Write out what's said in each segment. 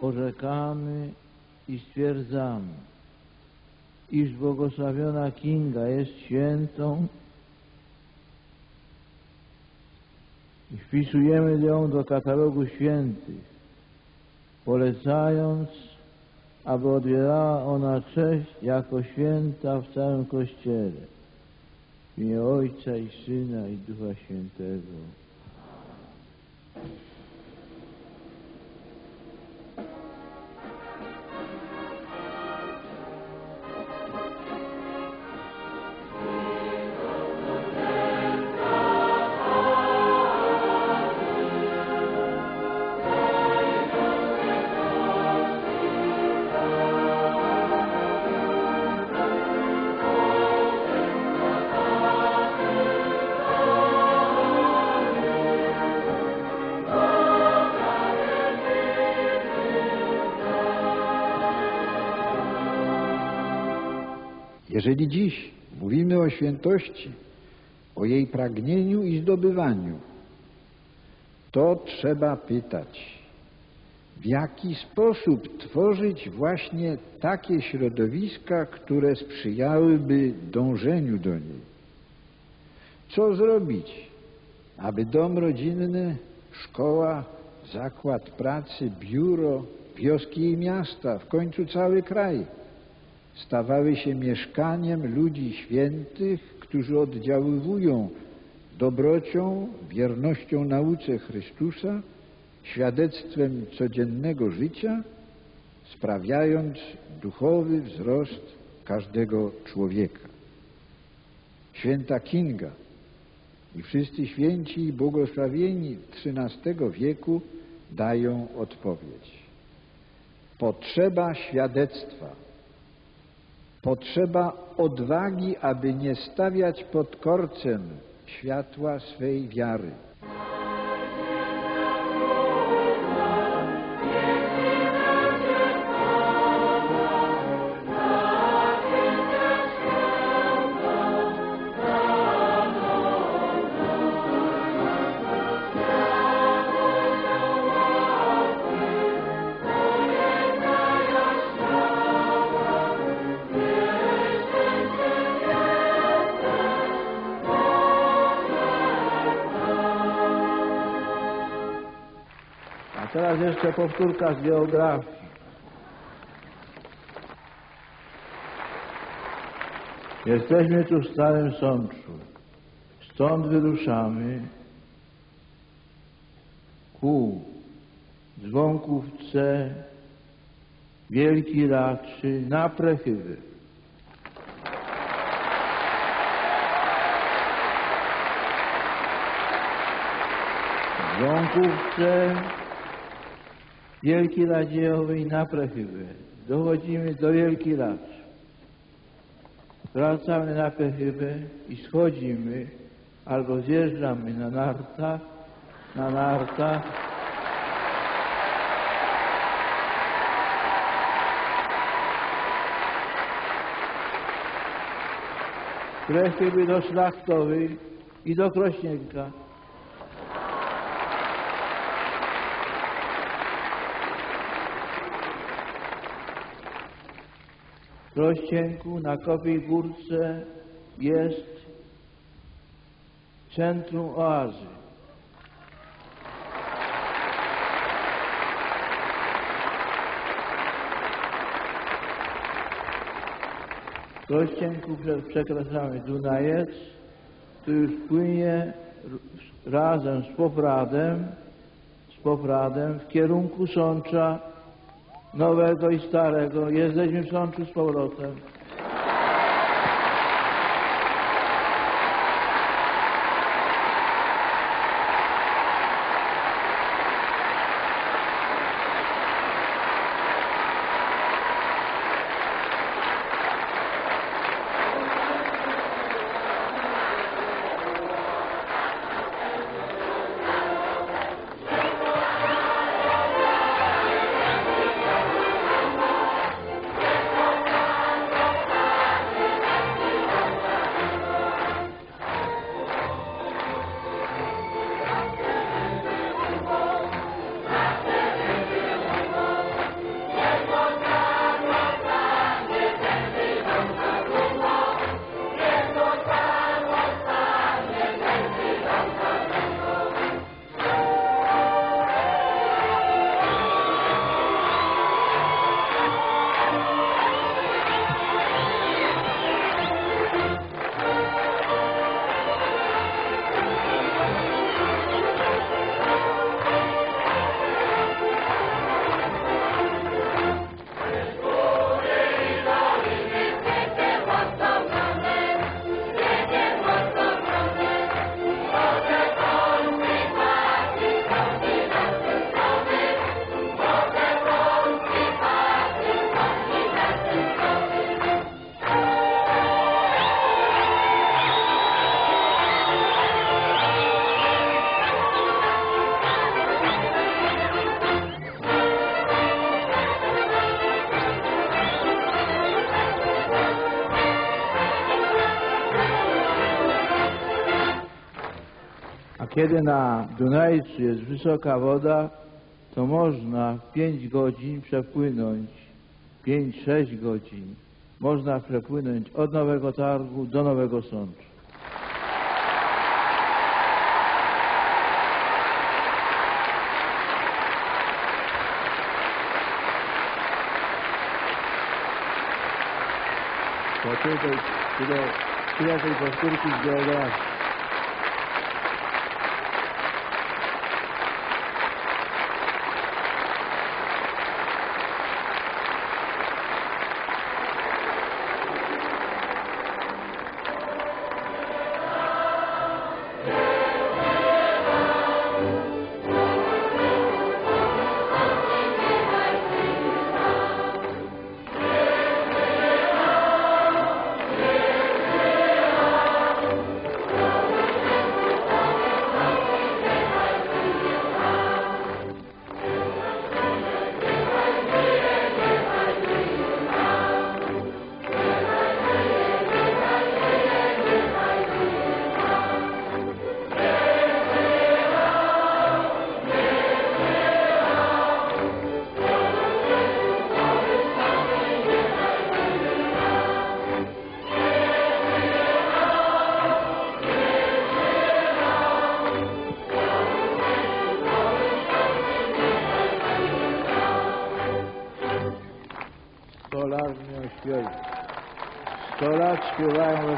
czekamy i stwierdzamy, iż błogosławiona Kinga jest świętą i wpisujemy ją do katalogu świętych, polecając, aby odbierała ona cześć jako święta w całym Kościele. W imię Ojca i Syna i Ducha Świętego. Jeżeli dziś mówimy o świętości, o jej pragnieniu i zdobywaniu, to trzeba pytać, w jaki sposób tworzyć właśnie takie środowiska, które sprzyjałyby dążeniu do niej. Co zrobić, aby dom rodzinny, szkoła, zakład pracy, biuro, wioski i miasta, w końcu cały kraj stawały się mieszkaniem ludzi świętych, którzy oddziaływują dobrocią, wiernością nauce Chrystusa, świadectwem codziennego życia, sprawiając duchowy wzrost każdego człowieka. Święta Kinga i wszyscy święci i błogosławieni XIII wieku dają odpowiedź. Potrzeba świadectwa Potrzeba odwagi, aby nie stawiać pod korcem światła swej wiary. Teraz jeszcze powtórka z geografii. Jesteśmy tu w Starym Sączu. Stąd wyruszamy ku Dzwonkówce, Wielki Raczy, na Prechywy. Dzwonkówce, Wielki Radziejowy i na Prechywy. Dochodzimy do Wielki Racz. Wracamy na Prechywy i schodzimy albo zjeżdżamy na nartach, na nartach. Prechyby do Szlachtowej i do Krośnienka. Krościenku na Kopiej Górce jest centrum oazy. W prze- przekraczamy Dunajec, tu już płynie razem z Popradem, z Popradem w kierunku Sącza Nowego i Starego. Jesteśmy w Sączu z powrotem. Kiedy na Dunajcu jest wysoka woda, to można w 5 godzin przepłynąć, 5-6 godzin, można przepłynąć od Nowego Targu do Nowego Sączu. To tutaj tyle, tej powtórki z.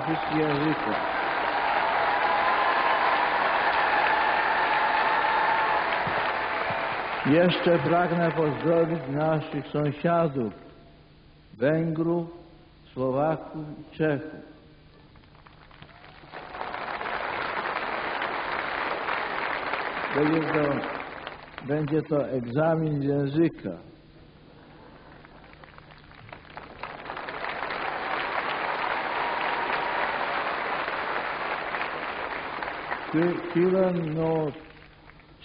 wszystkich językach. Jeszcze pragnę pozdrowić naszych sąsiadów, Węgrów, Słowaków i Czechów. Będzie to, będzie to egzamin języka. Not,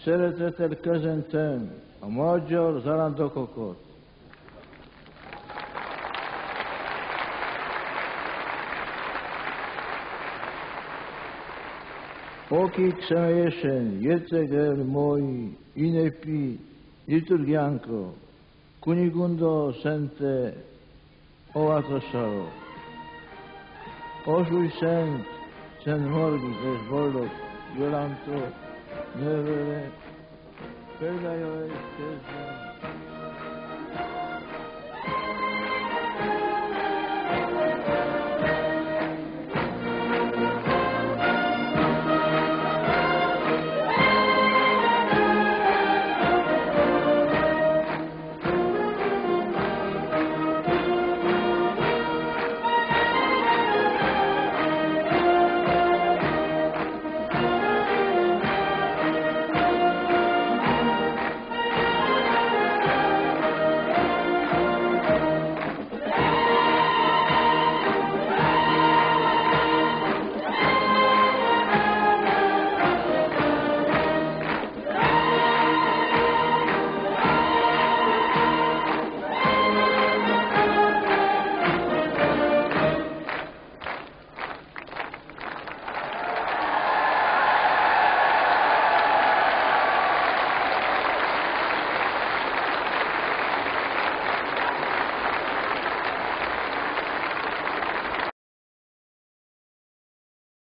szeretettel köszöntöm a magyar zarándokokat. Akik személyesen jöttek el mai ünnepi liturgiánkra, Kunigunda Szente óvatosára. Osúly Szent, Szent Margit és Yoram Tur. Never. Paradise.